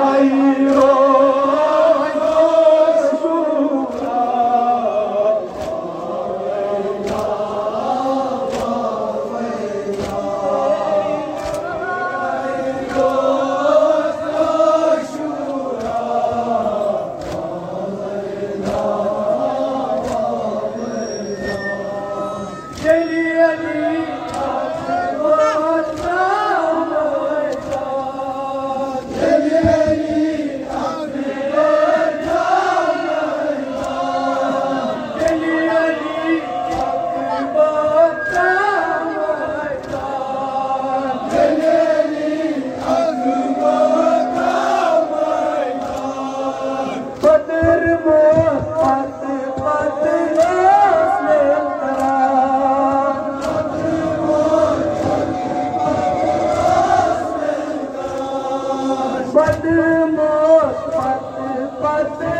hayran पद मो पत पत